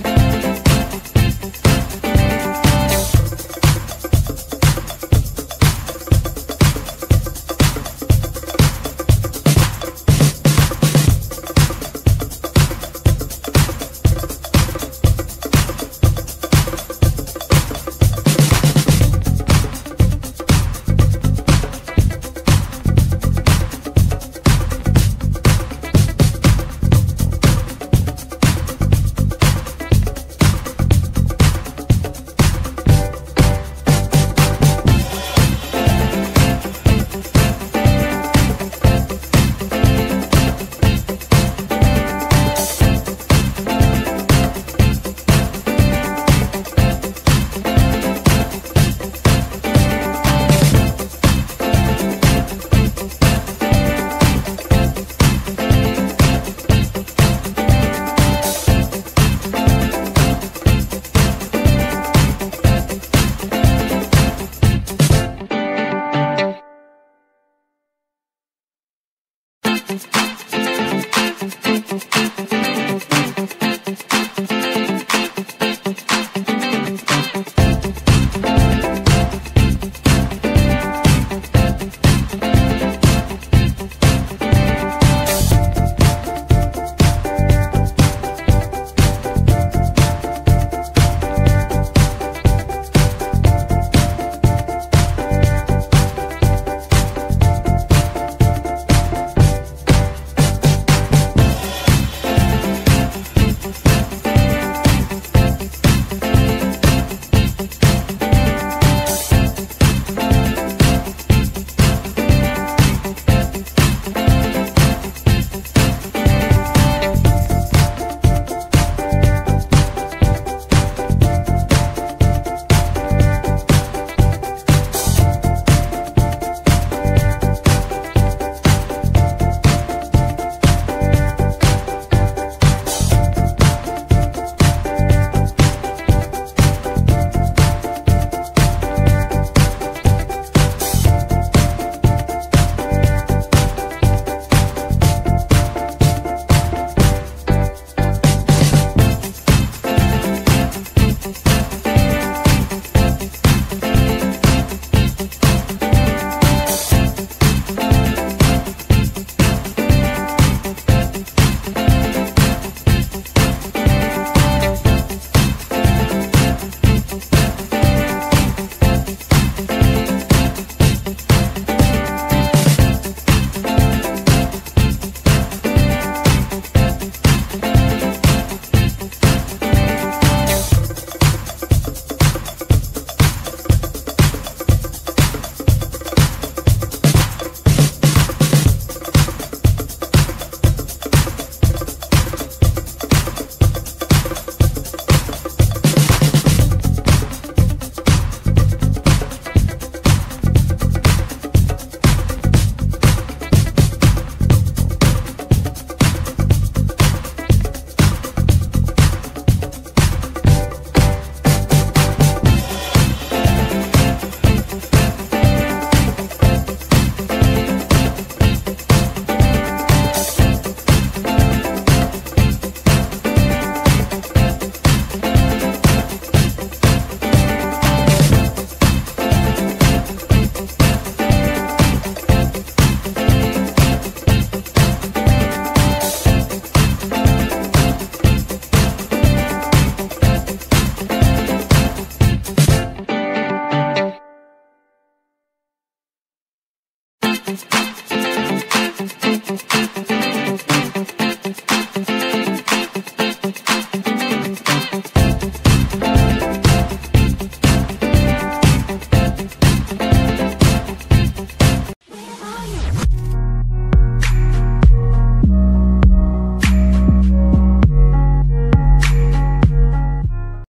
Bye. Thank you. Thank you.